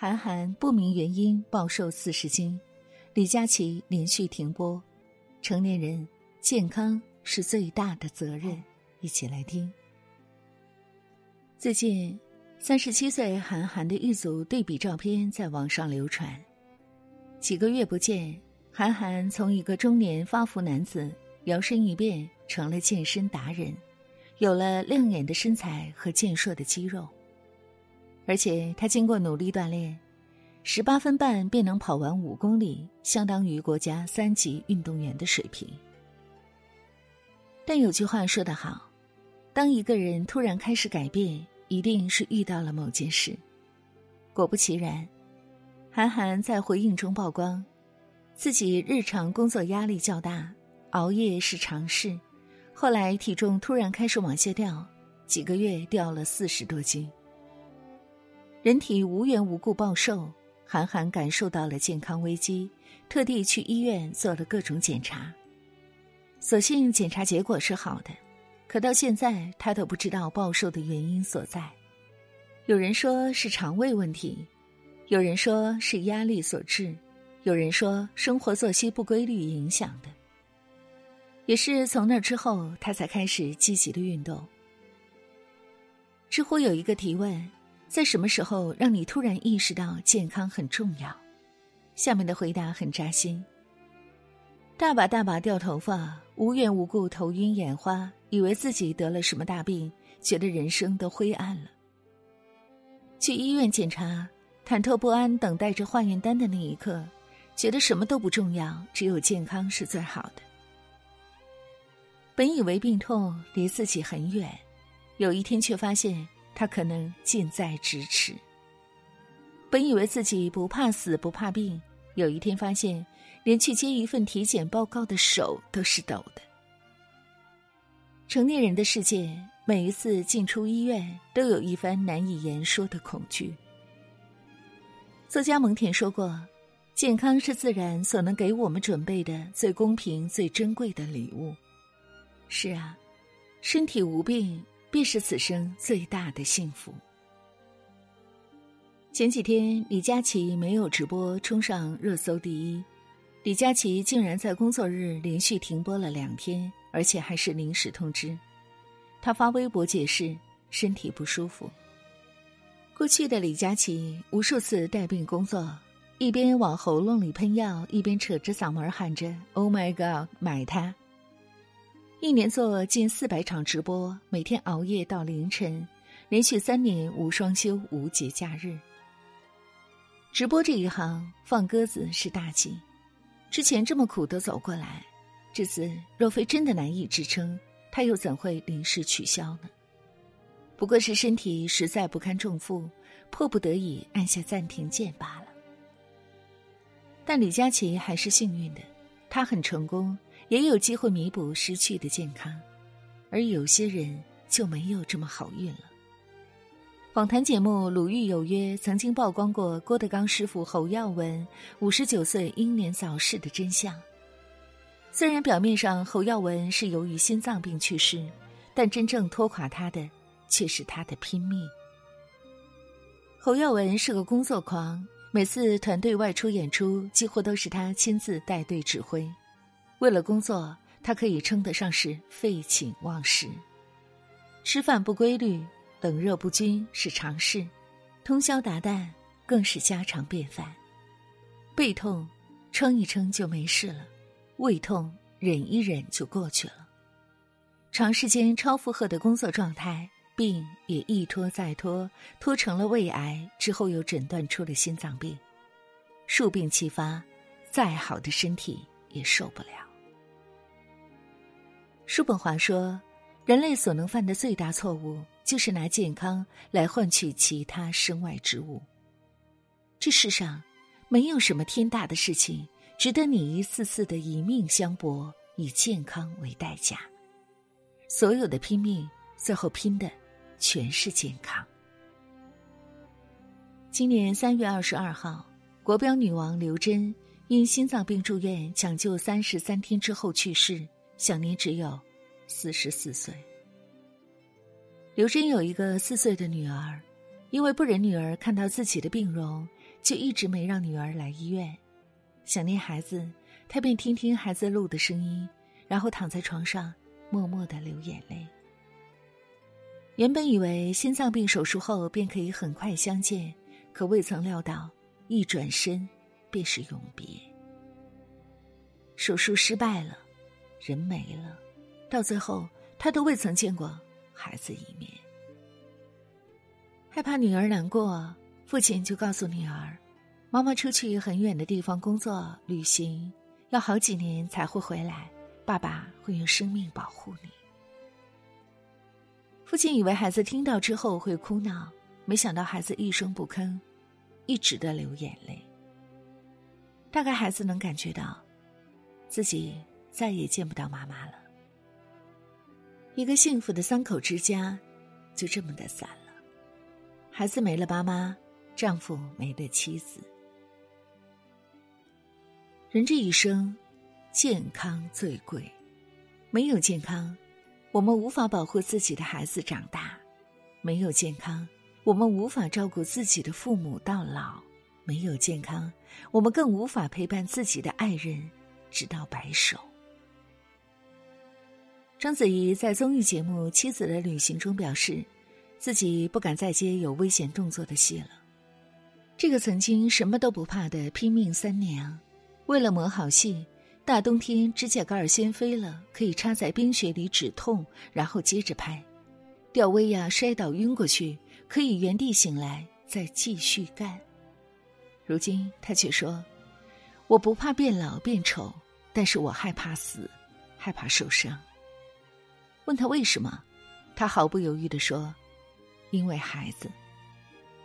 韩寒不明原因暴瘦四十斤，李佳琦连续停播。成年人健康是最大的责任，一起来听。最近，三十七岁韩寒的一组对比照片在网上流传。几个月不见，韩寒从一个中年发福男子摇身一变成了健身达人，有了亮眼的身材和健硕的肌肉。而且他经过努力锻炼，十八分半便能跑完五公里，相当于国家三级运动员的水平。但有句话说得好，当一个人突然开始改变，一定是遇到了某件事。果不其然，韩寒在回应中曝光，自己日常工作压力较大，熬夜是常事，后来体重突然开始往下掉，几个月掉了四十多斤。人体无缘无故暴瘦，韩寒感受到了健康危机，特地去医院做了各种检查。所幸检查结果是好的，可到现在他都不知道暴瘦的原因所在。有人说是肠胃问题，有人说是压力所致，有人说生活作息不规律影响的。也是从那之后，他才开始积极的运动。知乎有一个提问。在什么时候让你突然意识到健康很重要？下面的回答很扎心。大把大把掉头发，无缘无故头晕眼花，以为自己得了什么大病，觉得人生都灰暗了。去医院检查，忐忑不安等待着化验单的那一刻，觉得什么都不重要，只有健康是最好的。本以为病痛离自己很远，有一天却发现。他可能近在咫尺。本以为自己不怕死不怕病，有一天发现，连去接一份体检报告的手都是抖的。成年人的世界，每一次进出医院，都有一番难以言说的恐惧。作家蒙恬说过：“健康是自然所能给我们准备的最公平、最珍贵的礼物。”是啊，身体无病。便是此生最大的幸福。前几天，李佳琦没有直播，冲上热搜第一。李佳琦竟然在工作日连续停播了两天，而且还是临时通知。他发微博解释身体不舒服。过去的李佳琦无数次带病工作，一边往喉咙里喷药，一边扯着嗓门喊着 “Oh my God，买它！”一年做近四百场直播，每天熬夜到凌晨，连续三年无双休、无节假日。直播这一行放鸽子是大忌，之前这么苦都走过来，这次若非真的难以支撑，他又怎会临时取消呢？不过是身体实在不堪重负，迫不得已按下暂停键罢了。但李佳琦还是幸运的，他很成功。也有机会弥补失去的健康，而有些人就没有这么好运了。访谈节目《鲁豫有约》曾经曝光过郭德纲师傅侯耀文五十九岁英年早逝的真相。虽然表面上侯耀文是由于心脏病去世，但真正拖垮他的却是他的拼命。侯耀文是个工作狂，每次团队外出演出，几乎都是他亲自带队指挥。为了工作，他可以称得上是废寝忘食，吃饭不规律，冷热不均是常事，通宵达旦更是家常便饭。背痛撑一撑就没事了，胃痛忍一忍就过去了。长时间超负荷的工作状态，病也一拖再拖，拖成了胃癌，之后又诊断出了心脏病，数病齐发，再好的身体也受不了。叔本华说：“人类所能犯的最大错误，就是拿健康来换取其他身外之物。这世上，没有什么天大的事情值得你一次次的以命相搏，以健康为代价。所有的拼命，最后拼的全是健康。”今年三月二十二号，国标女王刘珍因心脏病住院抢救三十三天之后去世。享年只有四十四岁。刘真有一个四岁的女儿，因为不忍女儿看到自己的病容，就一直没让女儿来医院。想念孩子，他便听听孩子录的声音，然后躺在床上默默的流眼泪。原本以为心脏病手术后便可以很快相见，可未曾料到一转身便是永别。手术失败了，人没了，到最后他都未曾见过孩子一面。害怕女儿难过，父亲就告诉女儿。妈妈出去很远的地方工作旅行，要好几年才会回来。爸爸会用生命保护你。父亲以为孩子听到之后会哭闹，没想到孩子一声不吭，一直的流眼泪。大概孩子能感觉到，自己再也见不到妈妈了。一个幸福的三口之家，就这么的散了。孩子没了妈妈，丈夫没了妻子。人这一生，健康最贵。没有健康，我们无法保护自己的孩子长大；没有健康，我们无法照顾自己的父母到老；没有健康，我们更无法陪伴自己的爱人直到白首。章子怡在综艺节目《妻子的旅行》中表示，自己不敢再接有危险动作的戏了。这个曾经什么都不怕的拼命三娘。为了磨好戏，大冬天指甲盖儿先飞了，可以插在冰雪里止痛，然后接着拍；吊威亚摔倒晕过去，可以原地醒来再继续干。如今他却说：“我不怕变老变丑，但是我害怕死，害怕受伤。”问他为什么，他毫不犹豫地说：“因为孩子，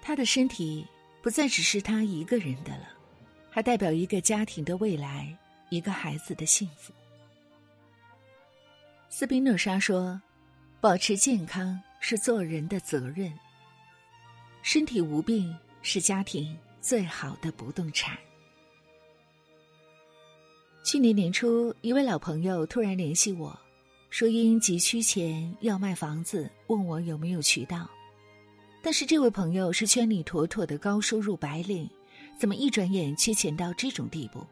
他的身体不再只是他一个人的了。”还代表一个家庭的未来，一个孩子的幸福。斯宾诺莎说：“保持健康是做人的责任。身体无病是家庭最好的不动产。”去年年初，一位老朋友突然联系我，说因急需钱要卖房子，问我有没有渠道。但是这位朋友是圈里妥妥的高收入白领。怎么一转眼缺钱到这种地步？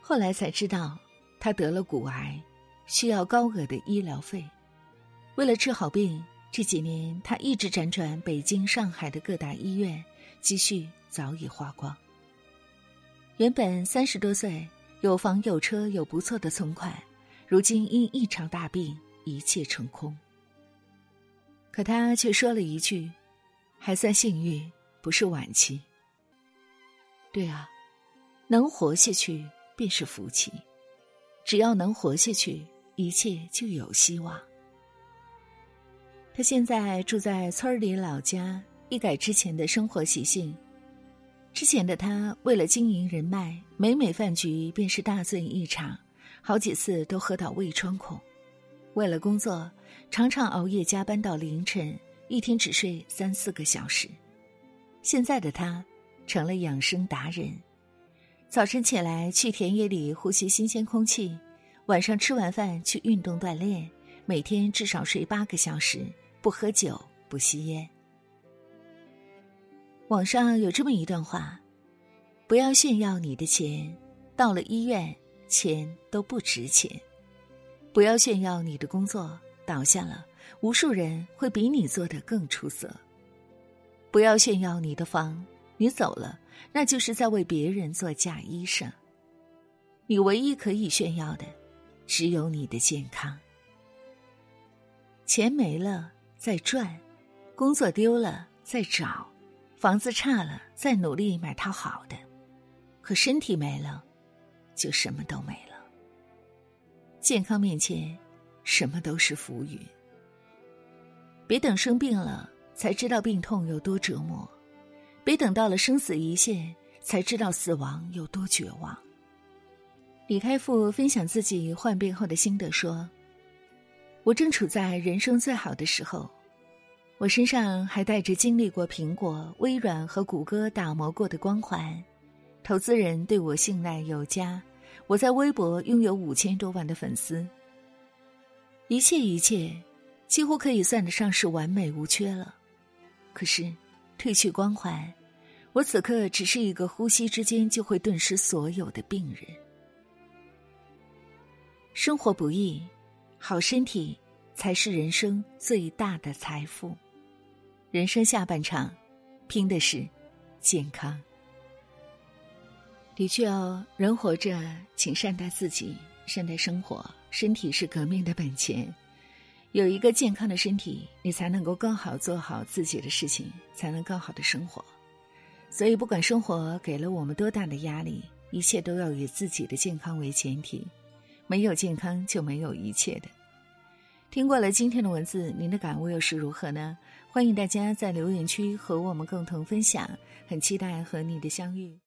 后来才知道，他得了骨癌，需要高额的医疗费。为了治好病，这几年他一直辗转北京、上海的各大医院，积蓄早已花光。原本三十多岁，有房有车有不错的存款，如今因一场大病，一切成空。可他却说了一句：“还算幸运，不是晚期。”对啊，能活下去便是福气。只要能活下去，一切就有希望。他现在住在村里老家，一改之前的生活习性。之前的他为了经营人脉，每每饭局便是大醉一场，好几次都喝到胃穿孔。为了工作，常常熬夜加班到凌晨，一天只睡三四个小时。现在的他。成了养生达人，早晨起来去田野里呼吸新鲜空气，晚上吃完饭去运动锻炼，每天至少睡八个小时，不喝酒，不吸烟。网上有这么一段话：不要炫耀你的钱，到了医院，钱都不值钱；不要炫耀你的工作，倒下了，无数人会比你做的更出色；不要炫耀你的房。你走了，那就是在为别人做嫁衣裳。你唯一可以炫耀的，只有你的健康。钱没了再赚，工作丢了再找，房子差了再努力买套好的。可身体没了，就什么都没了。健康面前，什么都是浮云。别等生病了才知道病痛有多折磨。别等到了生死一线，才知道死亡有多绝望。李开复分享自己患病后的心得说：“我正处在人生最好的时候，我身上还带着经历过苹果、微软和谷歌打磨过的光环，投资人对我信赖有加，我在微博拥有五千多万的粉丝，一切一切，几乎可以算得上是完美无缺了。可是。”褪去光环，我此刻只是一个呼吸之间就会顿失所有的病人。生活不易，好身体才是人生最大的财富。人生下半场，拼的是健康。的确哦，人活着，请善待自己，善待生活。身体是革命的本钱，有一个健康的身体，你才能够更好做好自己的事情，才能更好的生活。所以，不管生活给了我们多大的压力，一切都要以自己的健康为前提。没有健康，就没有一切的。听过了今天的文字，您的感悟又是如何呢？欢迎大家在留言区和我们共同分享，很期待和你的相遇。